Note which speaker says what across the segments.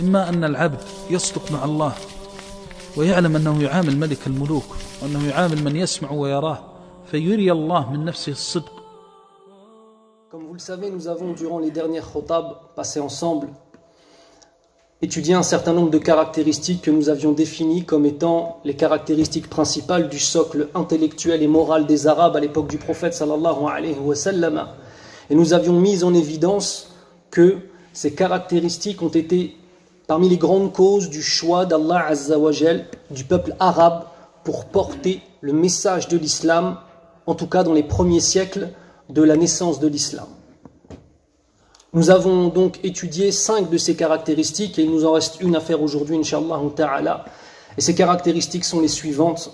Speaker 1: إما أن العبد يصدق مع الله ويعلم أنه يعامل ملك الملوك وأنه يعامل من يسمع ويراه فيري الله من نفسه الصدق
Speaker 2: Comme vous le savez, nous avons, durant les dernières khotab passées ensemble, étudié un certain nombre de caractéristiques que nous avions définies comme étant les caractéristiques principales du socle intellectuel et moral des Arabes à l'époque du prophète sallallahu alayhi wa sallam. Et nous avions mis en évidence que ces caractéristiques ont été parmi les grandes causes du choix d'Allah Azzawajal du peuple arabe pour porter le message de l'islam, en tout cas dans les premiers siècles de la naissance de l'islam. Nous avons donc étudié cinq de ces caractéristiques et il nous en reste une à faire aujourd'hui, Inch'Allah ta'ala. Et ces caractéristiques sont les suivantes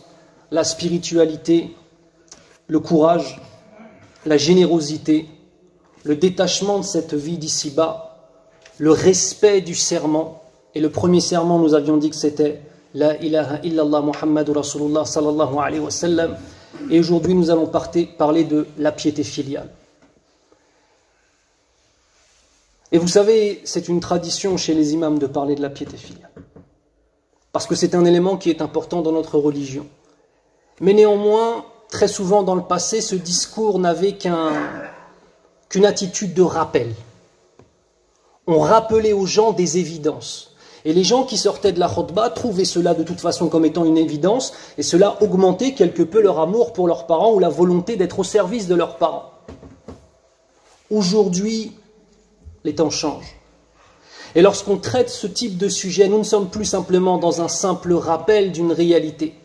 Speaker 2: la spiritualité, le courage, la générosité, le détachement de cette vie d'ici-bas, le respect du serment. Et le premier serment, nous avions dit que c'était La ilaha illallah Muhammadu Rasulullah sallallahu alayhi wa sallam. Et aujourd'hui, nous allons parler de la piété filiale. Et vous savez, c'est une tradition chez les imams de parler de la piété filiale. Parce que c'est un élément qui est important dans notre religion. Mais néanmoins, très souvent dans le passé, ce discours n'avait qu'une attitude de rappel. On rappelait aux gens des évidences. Et les gens qui sortaient de la khutbah trouvaient cela de toute façon comme étant une évidence, et cela augmentait quelque peu leur amour pour leurs parents ou la volonté d'être au service de leurs parents. Aujourd'hui, les temps changent. Et lorsqu'on traite ce type de sujet, nous ne sommes plus simplement dans un simple rappel d'une réalité,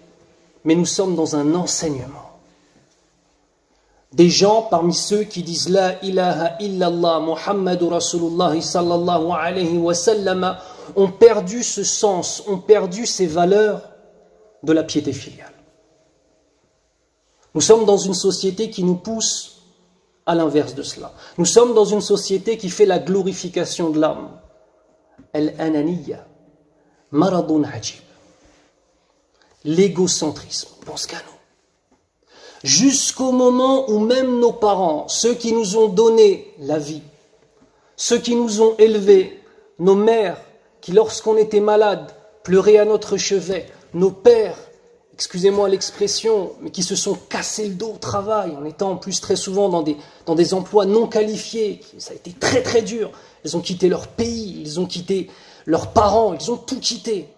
Speaker 2: mais nous sommes dans un enseignement. Des gens parmi ceux qui disent La ilaha illallah Muhammadu Rasulullah sallallahu alayhi wa sallam ont perdu ce sens, ont perdu ces valeurs de la piété filiale. Nous sommes dans une société qui nous pousse à l'inverse de cela. Nous sommes dans une société qui fait la glorification de l'âme. Al-ananiya, maradun ajib. L'égocentrisme, pense qu'à nous. Jusqu'au moment où même nos parents, ceux qui nous ont donné la vie, ceux qui nous ont élevés, nos mères, qui lorsqu'on était malade, pleuraient à notre chevet, nos pères, excusez-moi l'expression, mais qui se sont cassés le dos au travail, en étant en plus très souvent dans des, dans des emplois non qualifiés, ça a été très très dur. Ils ont quitté leur pays, ils ont quitté leurs parents, ils ont tout quitté.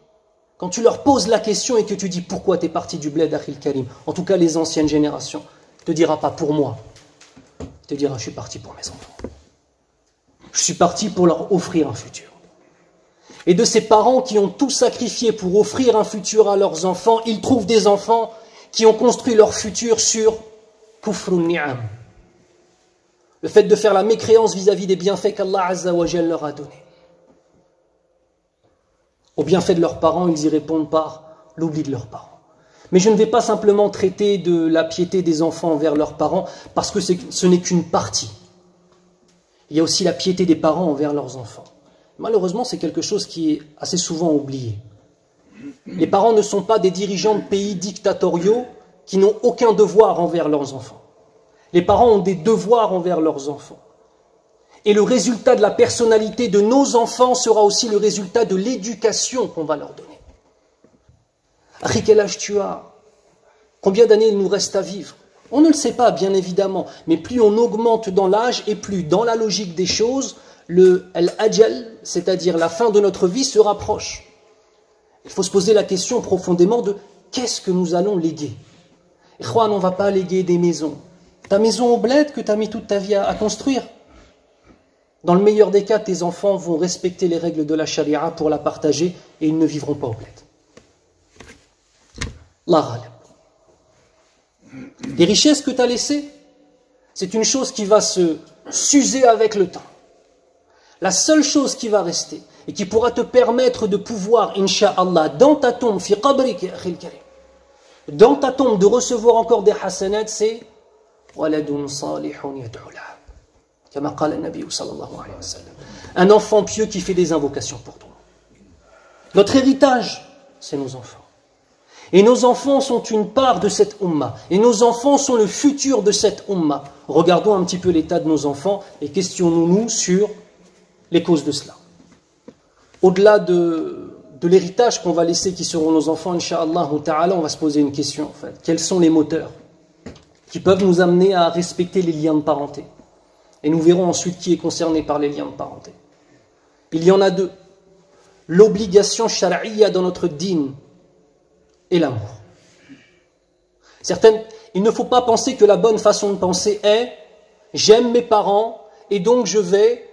Speaker 2: Quand tu leur poses la question et que tu dis pourquoi tu es parti du bled d'Akhil Karim, en tout cas les anciennes générations, ne te dira pas pour moi, te dira je suis parti pour mes enfants. Je suis parti pour leur offrir un futur. Et de ces parents qui ont tout sacrifié pour offrir un futur à leurs enfants, ils trouvent des enfants qui ont construit leur futur sur kufrun ni'am. Le fait de faire la mécréance vis-à-vis des bienfaits qu'Allah Azza leur a donnés. Aux bienfaits de leurs parents, ils y répondent par l'oubli de leurs parents. Mais je ne vais pas simplement traiter de la piété des enfants envers leurs parents, parce que ce n'est qu'une partie. Il y a aussi la piété des parents envers leurs enfants. Malheureusement, c'est quelque chose qui est assez souvent oublié. Les parents ne sont pas des dirigeants de pays dictatoriaux qui n'ont aucun devoir envers leurs enfants. Les parents ont des devoirs envers leurs enfants. Et le résultat de la personnalité de nos enfants sera aussi le résultat de l'éducation qu'on va leur donner. Harry, quel âge tu as? Combien d'années il nous reste à vivre? On ne le sait pas, bien évidemment, mais plus on augmente dans l'âge et plus, dans la logique des choses, le al-ajal, c'est-à-dire la fin de notre vie, se rapproche. Il faut se poser la question profondément de qu'est-ce que nous allons léguer Ikhwan, on ne va pas léguer des maisons. Ta maison au bled que tu as mis toute ta vie à, construire. Dans le meilleur des cas, tes enfants vont respecter les règles de la charia pour la partager et ils ne vivront pas au bled. La Les richesses que tu as laissées, c'est une chose qui va se s'user avec le temps. La seule chose qui va rester et qui pourra te permettre de pouvoir, insha'Allah, dans ta tombe, fi dans ta tombe, de recevoir encore des hasanats, c'est un enfant pieux qui fait des invocations pour toi. Notre héritage, c'est nos enfants. Et nos enfants sont une part de cette umma. Et nos enfants sont le futur de cette umma. Regardons un petit peu l'état de nos enfants et questionnons-nous sur les causes de cela. au-delà de, de l'héritage qu'on va laisser qui seront nos enfants, Inch'Allah, on va se poser une question en fait. Quels sont les moteurs qui peuvent nous amener à respecter les liens de parenté? Et nous verrons ensuite qui est concerné par les liens de parenté. Il y en a deux. L'obligation shari'a dans notre dîne et l'amour. Certaines, il ne faut pas penser que la bonne façon de penser est j'aime mes parents et donc je vais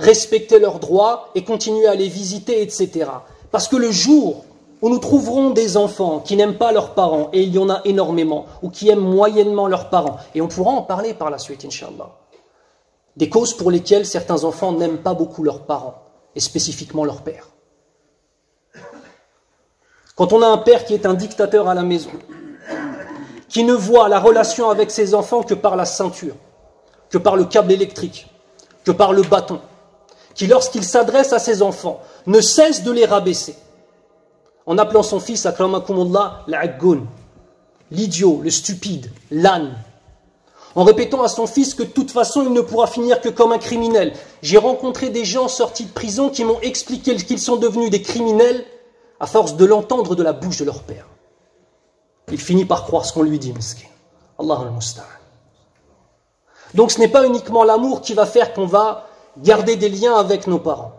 Speaker 2: respecter leurs droits et continuer à les visiter, etc. Parce que le jour où nous trouverons des enfants qui n'aiment pas leurs parents, et il y en a énormément, ou qui aiment moyennement leurs parents, et on pourra en parler par la suite, Inch'Allah, des causes pour lesquelles certains enfants n'aiment pas beaucoup leurs parents, et spécifiquement leur père. Quand on a un père qui est un dictateur à la maison, qui ne voit la relation avec ses enfants que par la ceinture, que par le câble électrique, que par le bâton, qui lorsqu'il s'adresse à ses enfants ne cesse de les rabaisser, en appelant son fils akramakumullah l'aggun, l'idiot, le stupide, l'âne, en répétant à son fils que de toute façon il ne pourra finir que comme un criminel. J'ai rencontré des gens sortis de prison qui m'ont expliqué qu'ils sont devenus des criminels à force de l'entendre de la bouche de leur père. Il finit par croire ce qu'on lui dit, miskin. Allah al Donc ce n'est pas uniquement l'amour qui va faire qu'on va garder des liens avec nos parents.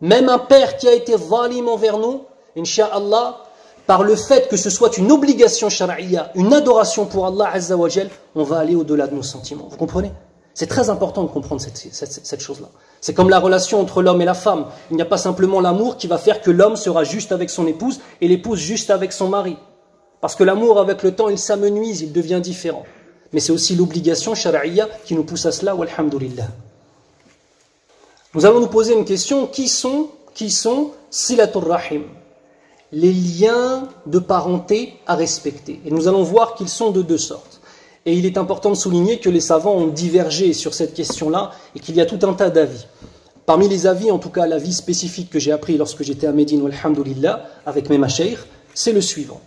Speaker 2: Même un père qui a été valim envers nous, Inch'Allah, par le fait que ce soit une obligation shari'a, une adoration pour Allah Azzawajal, on va aller au-delà de nos sentiments. Vous comprenez? C'est très important de comprendre cette, chose-là. C'est comme la relation entre l'homme et la femme. Il n'y a pas simplement l'amour qui va faire que l'homme sera juste avec son épouse et l'épouse juste avec son mari. Parce que l'amour, avec le temps, il s'amenuise, il devient différent. Mais c'est aussi l'obligation shari'a qui nous pousse à cela, walhamdulillah. Nous allons nous poser une question, qui sont, qui sont silatul rahim? Les liens de parenté à respecter. Et nous allons voir qu'ils sont de deux sortes. Et il est important de souligner que les savants ont divergé sur cette question-là et qu'il y a tout un tas d'avis. Parmi les avis, en tout cas l'avis spécifique que j'ai appris lorsque j'étais à Médine, alhamdulillah, avec mes macheir, c'est le suivant.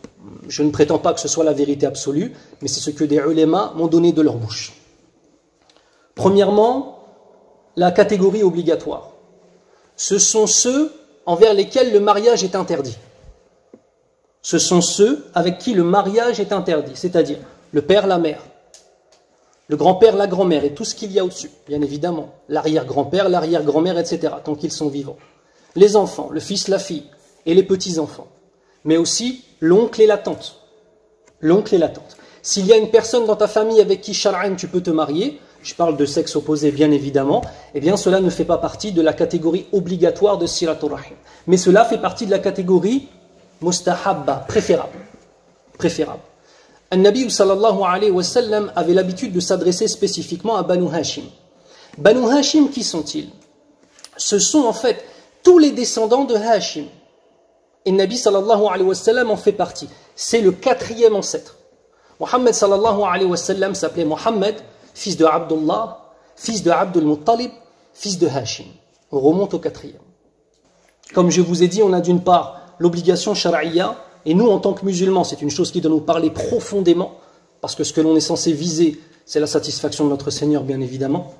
Speaker 2: Je ne prétends pas que ce soit la vérité absolue, mais c'est ce que des ulémas m'ont donné de leur bouche. Premièrement, la catégorie obligatoire. Ce sont ceux envers lesquels le mariage est interdit. Ce sont ceux avec qui le mariage est interdit, c'est-à-dire le père, la mère, le grand-père, la grand-mère et tout ce qu'il y a au-dessus, bien évidemment, l'arrière-grand-père, l'arrière-grand-mère, etc., tant qu'ils sont vivants. Les enfants, le fils, la fille et les petits-enfants, mais aussi l'oncle et la tante. L'oncle et la tante. S'il y a une personne dans ta famille avec qui, Shar'an, tu peux te marier, je parle de sexe opposé bien évidemment, eh bien cela ne fait pas partie de la catégorie obligatoire de Siratul Rahim. Mais cela fait partie de la catégorie mustahabba, préférable. Préférable. Un-Nabi sallallahu alayhi wa sallam avait l'habitude de s'adresser spécifiquement à Banu Hashim. Banu Hashim, qui sont-ils? Ce sont en fait tous les descendants de Hashim. Et Nabi sallallahu alayhi wa sallam en fait partie. C'est le quatrième ancêtre. Mohammed sallallahu alayhi wa sallam s'appelait Mohammed fils de Abdullah, fils de Abdul Muttalib, fils de Hashim. On remonte au quatrième. Comme je vous ai dit, on a d'une part l'obligation shari'a, et nous, en tant que musulmans, c'est une chose qui doit nous parler profondément, parce que ce que l'on est censé viser, c'est la satisfaction de notre Seigneur, bien évidemment.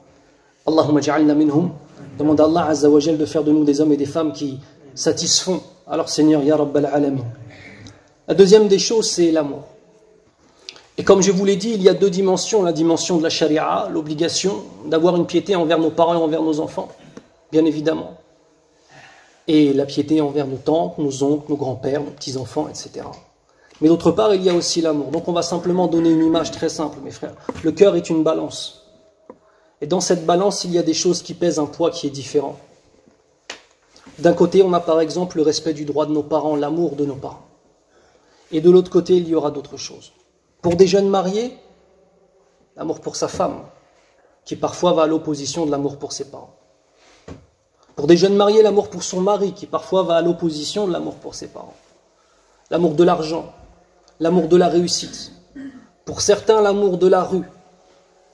Speaker 2: Allahumma ja'alna minhum. Demande à Allah Azza wa de faire de nous des hommes et des femmes qui satisfont alors Seigneur, Ya Rabbal Alamin. La deuxième des choses, c'est l'amour. Et comme je vous l'ai dit, il y a deux dimensions. La dimension de la charia, l'obligation d'avoir une piété envers nos parents et envers nos enfants, bien évidemment. Et la piété envers nos tantes, nos oncles, nos grands-pères, nos petits-enfants, etc. Mais d'autre part, il y a aussi l'amour. Donc on va simplement donner une image très simple, mes frères. Le cœur est une balance. Et dans cette balance, il y a des choses qui pèsent un poids qui est différent. D'un côté, on a par exemple le respect du droit de nos parents, l'amour de nos parents. Et de l'autre côté, il y aura d'autres choses. Pour des jeunes mariés, l'amour pour sa femme, qui parfois va à l'opposition de l'amour pour ses parents. Pour des jeunes mariés, l'amour pour son mari, qui parfois va à l'opposition de l'amour pour ses parents. L'amour de l'argent, l'amour de la réussite. Pour certains, l'amour de la rue.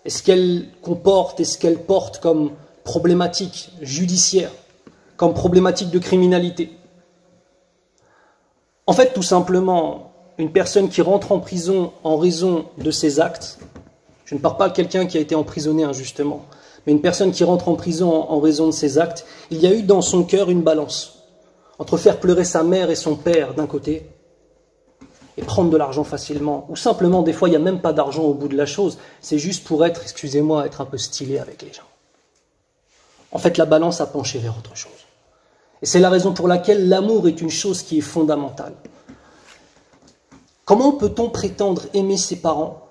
Speaker 2: est ce qu'elle comporte, est ce qu'elle porte comme problématique judiciaire, comme problématique de criminalité. En fait, tout simplement, une personne qui rentre en prison en raison de ses actes, je ne parle pas de quelqu'un qui a été emprisonné injustement, mais une personne qui rentre en prison en raison de ses actes, il y a eu dans son cœur une balance. entre faire pleurer sa mère et son père d'un côté, et prendre de l'argent facilement, ou simplement des fois il n'y a même pas d'argent au bout de la chose, c'est juste pour être, excusez-moi, être un peu stylé avec les gens. En fait, la balance a penché vers autre chose. Et c'est la raison pour laquelle l'amour est une chose qui est fondamentale. Comment peut-on prétendre aimer ses parents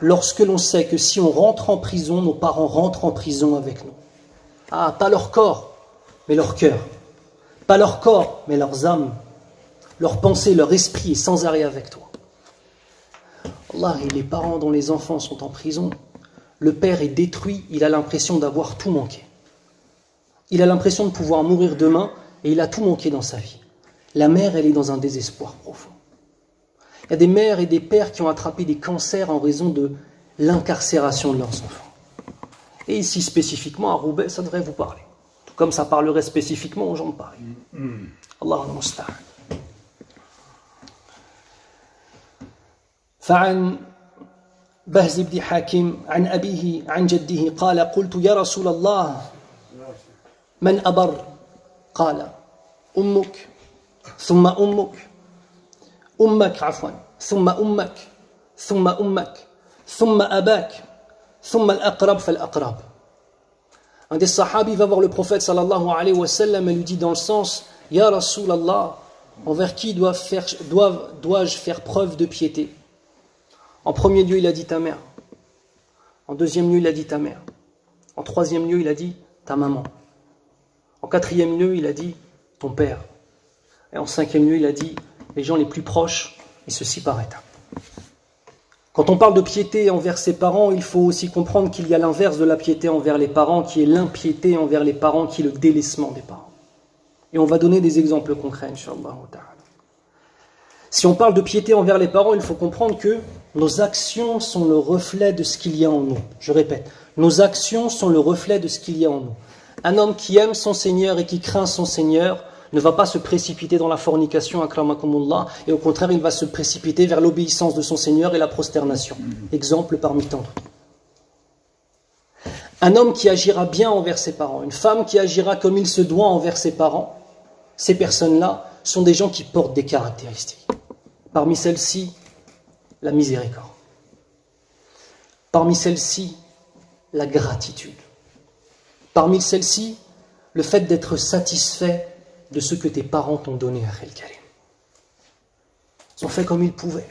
Speaker 2: lorsque l'on sait que si on rentre en prison, nos parents rentrent en prison avec nous? Ah, pas leur corps, mais leur cœur. Pas leur corps, mais leurs âmes leur pensée, leur esprit est sans arrêt avec toi. Allah les parents dont les enfants sont en prison, le père est détruit, il a l'impression d'avoir tout manqué. Il a l'impression de pouvoir mourir demain et il a tout manqué dans sa vie. La mère, elle est dans un désespoir profond. Il y a des mères et des pères qui ont attrapé des cancers en raison de l'incarcération de leurs enfants. Et ici, spécifiquement, à Roubaix, ça devrait vous parler. Tout comme ça parlerait spécifiquement aux gens de Paris. Allah al فعن بهز بن حاكم عن أبيه عن جده قال قلت يا رسول الله من أبر قال أمك ثم أمك أمك عفوا ثم أمك ثم أمك ثم أباك ثم الأقرب فالأقرب Un des sahabis va voir le prophète sallallahu alayhi wa sallam et lui dit dans le sens Ya Rasulallah, envers qui dois-je faire, dois, dois faire preuve de piété En premier lieu, il a dit ta mère. En deuxième lieu, il a dit ta mère. En troisième lieu, il a dit ta maman. En quatrième lieu, il a dit ton père. Et en cinquième lieu, il a dit les gens les plus proches, et ceci par étapes. Quand on parle de piété envers ses parents, il faut aussi comprendre qu'il y a l'inverse de la piété envers les parents, qui est l'impiété envers les parents, qui est le délaissement des parents. Et on va donner des exemples concrets, Inch'Allah. Si on parle de piété envers les parents, il faut comprendre que nos actions sont le reflet de ce qu'il y a en nous. Je répète, nos actions sont le reflet de ce qu'il y a en nous. Un homme qui aime son Seigneur et qui craint son Seigneur ne va pas se précipiter dans la fornication, akramakumullah, et au contraire, il va se précipiter vers l'obéissance de son Seigneur et la prosternation. Exemple parmi tant d'autres. Un homme qui agira bien envers ses parents, une femme qui agira comme il se doit envers ses parents, ces personnes-là sont des gens qui portent des caractéristiques. Parmi celles-ci, la miséricorde. Parmi celles-ci, la gratitude. Parmi celles-ci, le fait d'être satisfait de ce que tes parents t'ont donné à Karim. Ils ont fait comme ils pouvaient.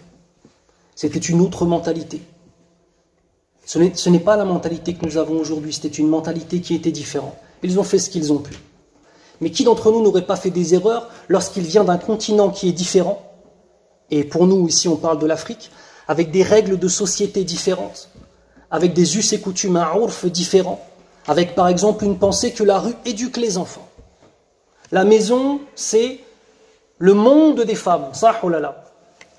Speaker 2: C'était une autre mentalité. Ce n'est pas la mentalité que nous avons aujourd'hui, c'était une mentalité qui était différente. Ils ont fait ce qu'ils ont pu. Mais qui d'entre nous n'aurait pas fait des erreurs lorsqu'il vient d'un continent qui est différent? Et pour nous, ici, on parle de l'Afrique, avec des règles de société différentes, avec des us et coutumes, un ourf différent, avec par exemple une pensée que la rue éduque les enfants. La maison, c'est le monde des femmes, oh.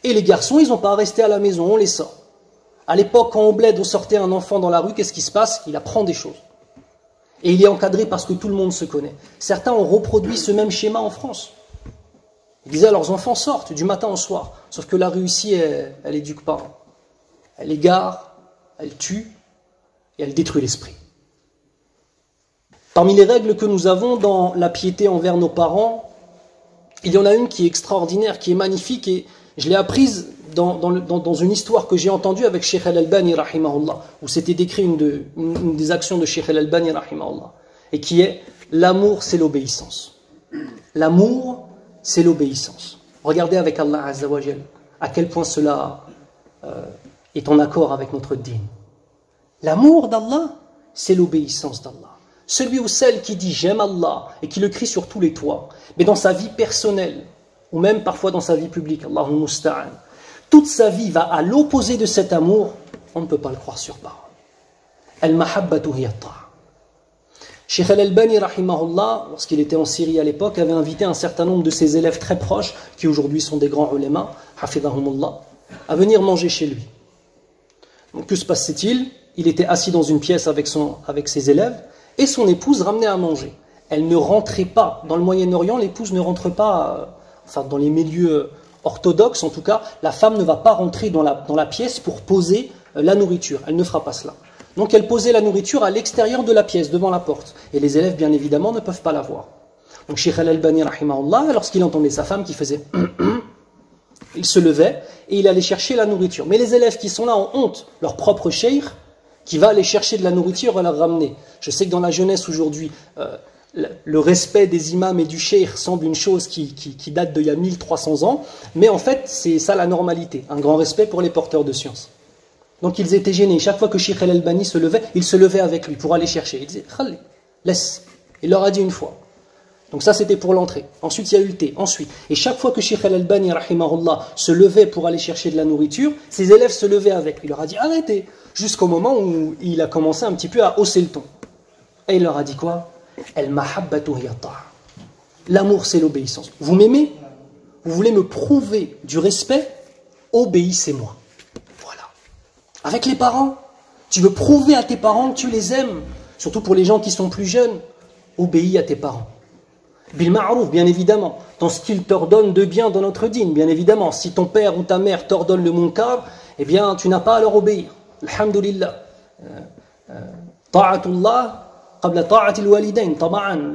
Speaker 2: Et les garçons, ils n'ont pas à rester à la maison, on les sort. À l'époque, quand on bled, on sortait un enfant dans la rue, qu'est-ce qui se passe? Il apprend des choses. Et il est encadré parce que tout le monde se connaît. Certains ont reproduit ce même schéma en France. Ils disaient leurs enfants sortent du matin au soir. Sauf que la rue ici, elle, elle éduque pas. Elle égare, elle tue et elle détruit l'esprit. Parmi les règles que nous avons dans la piété envers nos parents, il y en a une qui est extraordinaire, qui est magnifique, et je l'ai apprise dans, une histoire que j'ai entendue avec Sheikh al-Albani, où c'était décrit une, des actions de Sheikh al-Albani, et qui est l'amour, c'est l'obéissance. L'amour, c'est l'obéissance. Regardez avec Allah Azzawajal à quel point cela euh, est en accord avec notre dîne. L'amour d'Allah, c'est l'obéissance d'Allah. Celui ou celle qui dit j'aime Allah et qui le crie sur tous les toits, mais dans sa vie personnelle, ou même parfois dans sa vie publique, musta'an, toute sa vie va à l'opposé de cet amour, on ne peut pas le croire sur parole. Al-mahabbatu Sheikh Al-Albani, rahimahullah, lorsqu'il était en Syrie à l'époque, avait invité un certain nombre de ses élèves très proches, qui aujourd'hui sont des grands ulema, hafidahumullah, à venir manger chez lui. Donc que se passait-il? Il était assis dans une pièce avec, son, avec ses élèves, et son épouse ramenait à manger. Elle ne rentrait pas. Dans le Moyen-Orient, l'épouse ne rentre pas, euh, enfin dans les milieux orthodoxes en tout cas, la femme ne va pas rentrer dans la, dans la pièce pour poser euh, la nourriture. Elle ne fera pas cela. Donc elle posait la nourriture à l'extérieur de la pièce, devant la porte. Et les élèves, bien évidemment, ne peuvent pas la voir. Donc Sheikh Al-Albani, lorsqu'il entendait sa femme qui faisait il se levait et il allait chercher la nourriture. Mais les élèves qui sont là ont honte, leur propre cheikh, qui va aller chercher de la nourriture et la ramener. Je sais que dans la jeunesse aujourd'hui, euh, le respect des imams et du cheikh semble une chose qui, date d'il y a 1300 ans, mais en fait, c'est ça la normalité, un grand respect pour les porteurs de science. Donc ils étaient gênés. Chaque fois que Sheikh Al-Albani se levait, il se levait avec lui pour aller chercher. Il disait, laisse. Il leur a dit une fois. Donc ça, c'était pour l'entrée. Ensuite, il y a eu le thé. Ensuite, et chaque fois que Sheikh Al-Albani, se levait pour aller chercher de la nourriture, ses élèves se levaient avec lui. Il leur a dit arrêtez, jusqu'au moment où il a commencé un petit peu à hausser le ton. Et il leur a dit quoi? L'amour, c'est l'obéissance. Vous m'aimez? Vous voulez me prouver du respect? Obéissez-moi. Voilà. Avec les parents, tu veux prouver à tes parents que tu les aimes, surtout pour les gens qui sont plus jeunes? Obéis à tes parents. Bil ma'rouf, bien évidemment, dans ce qu'il t'ordonne de bien dans notre dîne, bien évidemment. Si ton père ou ta mère t'ordonne le munkar, eh bien, tu n'as pas à leur obéir. Alhamdulillah. Euh, euh, ta'atullah qabla ta'atil walidain,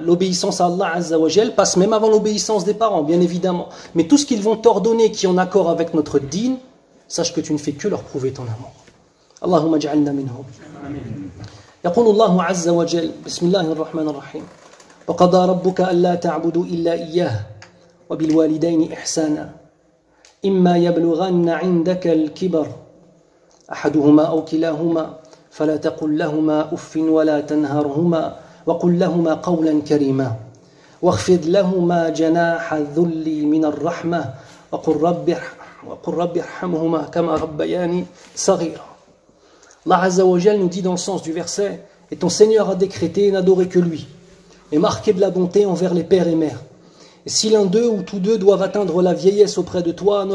Speaker 2: L'obéissance à Allah Azza wa passe même avant l'obéissance des parents, bien évidemment. Mais tout ce qu'ils vont t'ordonner qui est en accord avec notre dîne, sache que tu ne fais que leur prouver ton amour. Allahumma ja'alna minhum. يقول الله عز وجل بسم الله الرحمن الرحيم وقضى ربك ألا تعبدوا إلا إياه وبالوالدين إحسانا إما يبلغن عندك الكبر أحدهما أو كلاهما فلا تقل لهما أف ولا تنهرهما وقل لهما قولا كريما واخفض لهما جناح الذل من الرحمة وقل رب وقل رب ارحمهما كما ربياني صغيرا Allah Azza wa nous dit dans le sens du verset Et ton Seigneur a décrété n'adorer que lui et marquer de la bonté envers les pères et mères. Et si l'un d'eux ou tous deux doivent atteindre la vieillesse auprès de toi,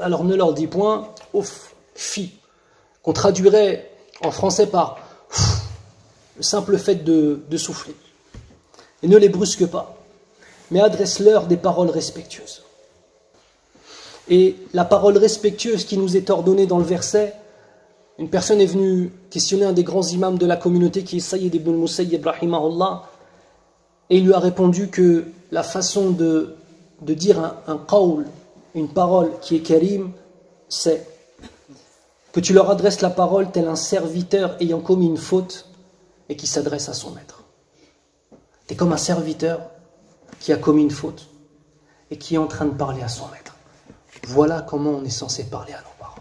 Speaker 2: alors ne leur dis point ouf, fi, qu'on traduirait en français par le simple fait de, souffler. Et ne les brusque pas, mais adresse-leur des paroles respectueuses. Et la parole respectueuse qui nous est ordonnée dans le verset, une personne est venue questionner un des grands imams de la communauté qui est Sayyid ibn Musayyib Allah et il lui a répondu que la façon de, de dire un, un qawl, une parole qui est karim, c'est que tu leur adresses la parole tel un serviteur ayant commis une faute et qui s'adresse à son maître. Tu es comme un serviteur qui a commis une faute et qui est en train de parler à son maître. Voilà comment on est censé parler à nos parents.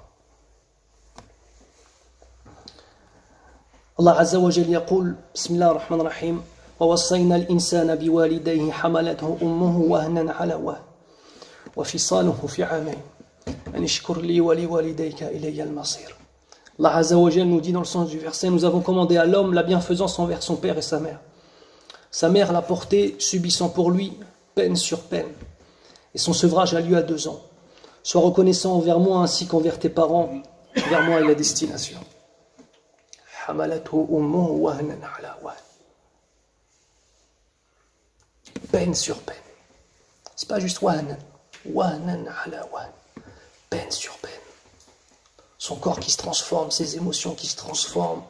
Speaker 2: Allah Azza wa Jalla yaqul, Bismillah ar-Rahman ar-Rahim, ووصينا الإنسان بوالديه حملته أمه وهنا على وهن وفصاله في عامين أن اشكر لي ولوالديك إلي المصير Allah Azzawajal nous dit dans le sens du verset Nous avons commandé à l'homme la bienfaisance envers son père et sa mère. Sa mère l'a porté, subissant pour lui peine sur peine. Et son sevrage a lieu à deux ans. Sois reconnaissant envers moi ainsi qu'envers tes parents, vers moi et la destination. حملته أمه وهنا على وهن peine sur peine. C'est pas juste wahnan, wahnan ala wahn, sur peine. Son corps qui se transforme, ses émotions qui se transforment,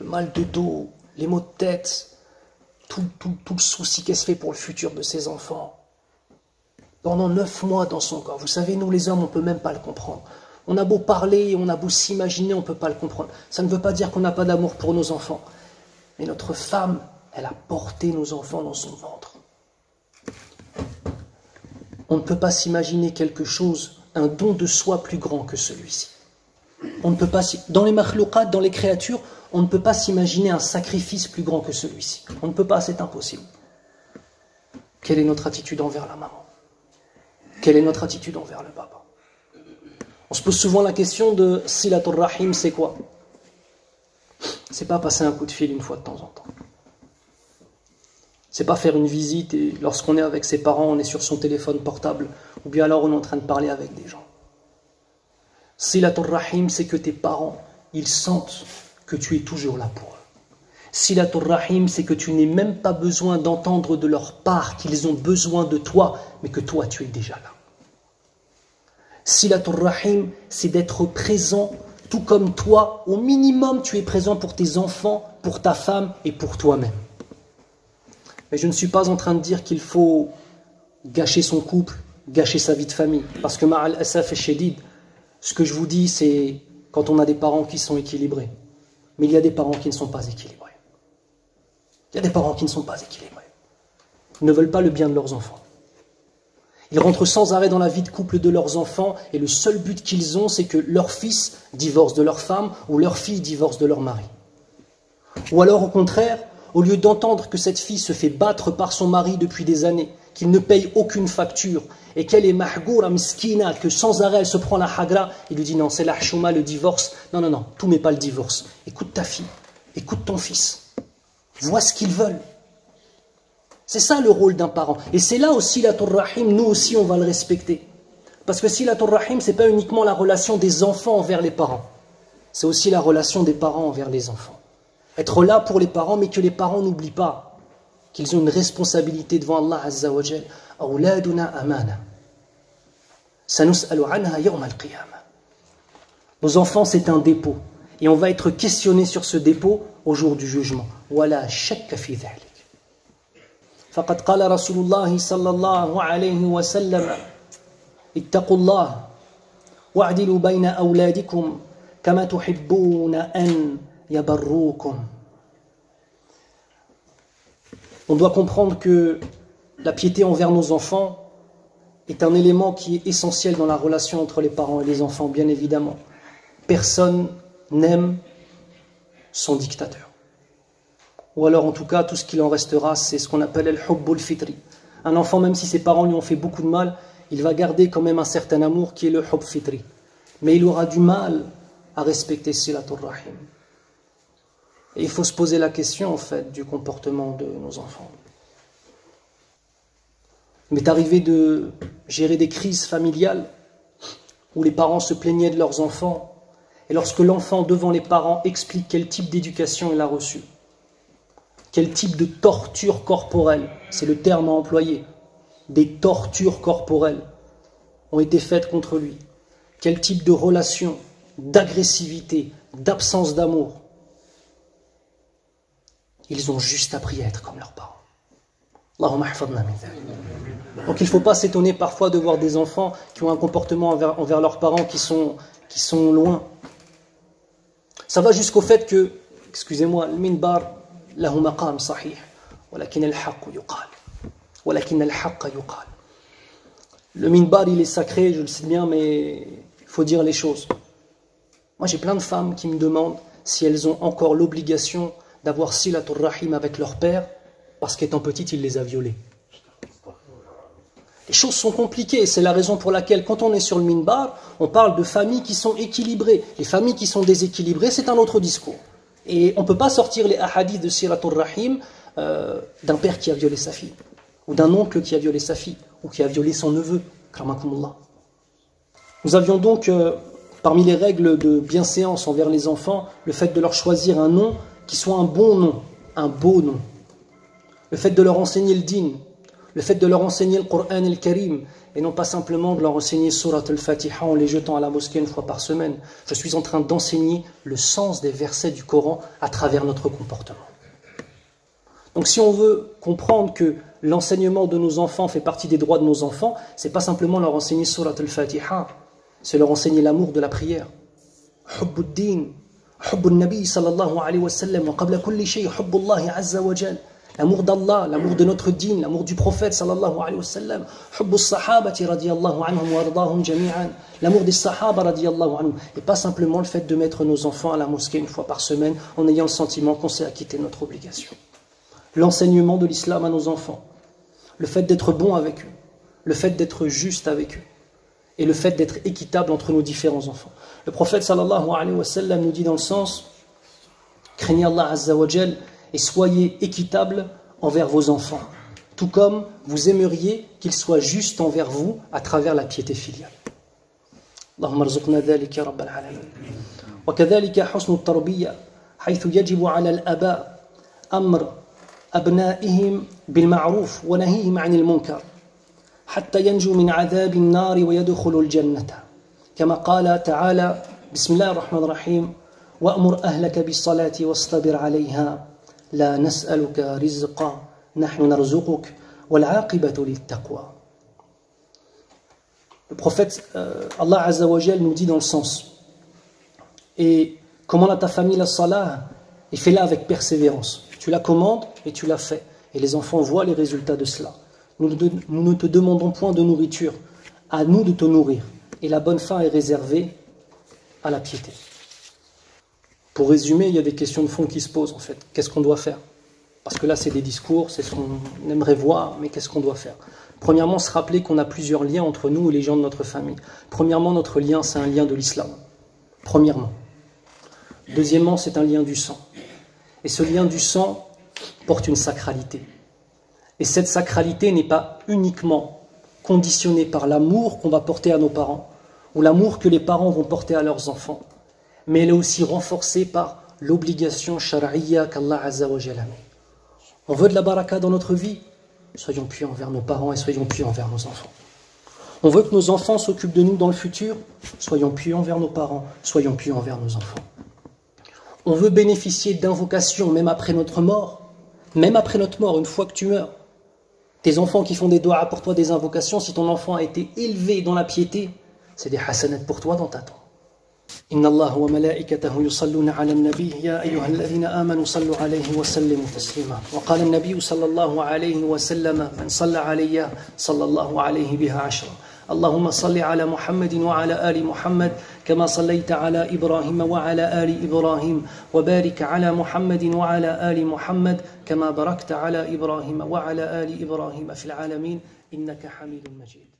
Speaker 2: le mal de dos, les maux de tête, tout, tout, tout le souci qu'elle se fait pour le futur de ses enfants. Pendant neuf mois dans son corps. Vous savez, nous les hommes, on ne peut même pas le comprendre. On a beau parler, on a beau s'imaginer, on ne peut pas le comprendre. Ça ne veut pas dire qu'on n'a pas d'amour pour nos enfants. Mais notre femme, elle a porté nos enfants dans son ventre. On ne peut pas s'imaginer quelque chose, un don de soi plus grand que celui-ci. On ne peut pas, dans les makhlouqat, dans les créatures, on ne peut pas s'imaginer un sacrifice plus grand que celui-ci. On ne peut pas, c'est impossible. Quelle est notre attitude envers la maman? Quelle est notre attitude envers le papa? On se pose souvent la question de Silatul Rahim, c'est quoi? C'est pas passer un coup de fil une fois de temps en temps. C'est pas faire une visite et lorsqu'on est avec ses parents, on est sur son téléphone portable, ou bien alors on est en train de parler avec des gens. Silatul Rahim, c'est que tes parents, ils sentent que tu es toujours là pour eux. Silatul Rahim, c'est que tu n'aies même pas besoin d'entendre de leur part qu'ils ont besoin de toi, mais que toi tu es déjà là. Silatul Rahim, c'est d'être présent, tout comme toi, au minimum tu es présent pour tes enfants, pour ta femme et pour toi-même. Mais je ne suis pas en train de dire qu'il faut gâcher son couple, gâcher sa vie de famille. Parce que Ma'al Asaf et Shedid, ce que je vous dis, c'est quand on a des parents qui sont équilibrés. Mais il y a des parents qui ne sont pas équilibrés. Il y a des parents qui ne sont pas équilibrés. Ils ne veulent pas le bien de leurs enfants. Ils rentrent sans arrêt dans la vie de couple de leurs enfants et le seul but qu'ils ont, c'est que leur fils divorce de leur femme ou leur fille divorce de leur mari. Ou alors, au contraire, au lieu d'entendre que cette fille se fait battre par son mari depuis des années, qu'il ne paye aucune facture et qu'elle est mahgoura, miskina, que sans arrêt elle se prend la hagra, il lui dit non, c'est la chouma, le divorce. Non, non, non, tout n'est pas le divorce. Écoute ta fille, écoute ton fils, vois ce qu'ils veulent. C'est ça le rôle d'un parent. Et c'est là aussi la Rahim, nous aussi on va le respecter. Parce que si la Rahim, ce n'est pas uniquement la relation des enfants envers les parents, c'est aussi la relation des parents envers les enfants. Être là pour les parents, mais que les parents n'oublient pas qu'ils ont une responsabilité devant Allah Azza wa Jal. amana. Nos enfants, c'est un dépôt. Et on va être questionné sur ce dépôt au jour du jugement. Voilà, shakka fi فقد قال رسول الله صلى الله عليه وسلم اتقوا الله واعدلوا بين أولادكم كما تحبون أن يبروكم On doit comprendre que la piété envers nos enfants est un élément qui est essentiel dans la relation entre les parents et les enfants, bien évidemment. Personne n'aime son dictateur ou alors en tout cas tout ce qu'il en restera, c'est ce qu'on appelle le hubbul fitri. Un enfant, même si ses parents lui ont fait beaucoup de mal, il va garder quand même un certain amour qui est le hubb fitri. Mais il aura du mal à respecter silatul rahim. Et il faut se poser la question en fait du comportement de nos enfants. Il m'est arrivé de gérer des crises familiales où les parents se plaignaient de leurs enfants et lorsque l'enfant devant les parents explique quel type d'éducation il a reçu, quel type de torture corporelle, c'est le terme à employer, des tortures corporelles ont été faites contre lui Quel type de relation, d'agressivité, d'absence d'amour Ils ont juste appris à être comme leurs parents. Donc il ne faut pas s'étonner parfois de voir des enfants qui ont un comportement envers, leurs parents qui sont, qui sont loin. Ça va jusqu'au fait que, excusez-moi, le minbar, له مقام صحيح ولكن الحق يقال ولكن الحق يقال Le minbar, il est sacré, je le sais bien, mais il faut dire les choses. Moi, j'ai plein de femmes qui me demandent si elles ont encore l'obligation d'avoir silatul rahim avec leur père, parce qu'étant petite, il les a violées. Les choses sont compliquées, c'est la raison pour laquelle, quand on est sur le minbar, on parle de familles qui sont équilibrées. Les familles qui sont déséquilibrées, c'est un autre discours. Et on ne peut pas sortir les ahadiths de Siratul Rahim euh, d'un père qui a violé sa fille, ou d'un oncle qui a violé sa fille, ou qui a violé son neveu. Nous avions donc, euh, parmi les règles de bienséance envers les enfants, le fait de leur choisir un nom qui soit un bon nom, un beau nom. Le fait de leur enseigner le din, le fait de leur enseigner le Coran et le Karim, et non pas simplement de leur enseigner Surat al-Fatiha en les jetant à la mosquée une fois par semaine. Je suis en train d'enseigner le sens des versets du Coran à travers notre comportement. Donc si on veut comprendre que l'enseignement de nos enfants fait partie des droits de nos enfants, c'est pas simplement leur enseigner Surat al-Fatiha, c'est leur enseigner l'amour de la prière. Hubbuddin, l'amour d'Allah, l'amour de notre dîne, l'amour du prophète sallallahu alayhi wa sallam, l'amour des sahaba radiyallahu anhum, et pas simplement le fait de mettre nos enfants à la mosquée une fois par semaine en ayant le sentiment qu'on s'est acquitté de notre obligation. L'enseignement de l'islam à nos enfants, le fait d'être bon avec eux, le fait d'être juste avec eux, et le fait d'être équitable entre nos différents enfants. Le prophète sallallahu alayhi wa sallam nous dit dans le sens, craignez Allah azza wa jal, et soyez équitables envers vos enfants, tout comme vous aimeriez qu'ils soient justes envers vous à travers la piété filiale. اللهم ارزقنا ذلك يا رب العالمين وكذلك حسن التربية حيث يجب على الآباء أمر أبنائهم بالمعروف ونهيهم عن المنكر حتى ينجوا من عذاب النار ويدخلوا الجنة كما قال تعالى بسم الله الرحمن الرحيم وأمر أهلك بالصلاة واصطبر عليها لا نسألك رزقا نحن نرزقك والعاقبة للتقوى Le prophète, euh, Allah Azzawajal nous dit dans le sens, et commande à ta famille la salah, et fais-la avec persévérance. Tu la commandes et tu la fais. Et les enfants voient les résultats de cela. Nous, ne te demandons point de nourriture, à nous de te nourrir. Et la bonne fin est réservée à la piété. Pour résumer, il y a des questions de fond qui se posent en fait. Qu'est-ce qu'on doit faire? Parce que là, c'est des discours, c'est ce qu'on aimerait voir, mais qu'est-ce qu'on doit faire? Premièrement, se rappeler qu'on a plusieurs liens entre nous et les gens de notre famille. Premièrement, notre lien, c'est un lien de l'islam. Premièrement. Deuxièmement, c'est un lien du sang. Et ce lien du sang porte une sacralité. Et cette sacralité n'est pas uniquement conditionnée par l'amour qu'on va porter à nos parents, ou l'amour que les parents vont porter à leurs enfants, mais elle est aussi renforcée par l'obligation shari'a qu'Allah Azza wa On veut de la baraka dans notre vie, soyons pieux envers nos parents et soyons pieux envers nos enfants. On veut que nos enfants s'occupent de nous dans le futur, soyons pieux envers nos parents, soyons pieux envers nos enfants. On veut bénéficier d'invocations même après notre mort, même après notre mort, une fois que tu meurs. Tes enfants qui font des doigts pour toi, des invocations, si ton enfant a été élevé dans la piété, c'est des hasanats pour toi dans ta tombe. إن الله وملائكته يصلون على النبي يا أيها الذين آمنوا صلوا عليه وسلموا تسليما وقال النبي صلى الله عليه وسلم من صلى علي صلى الله عليه بها عشرا اللهم صل على محمد وعلى آل محمد كما صليت على إبراهيم وعلى آل إبراهيم وبارك على محمد وعلى آل محمد كما باركت على إبراهيم وعلى آل إبراهيم في العالمين إنك حميد مجيد.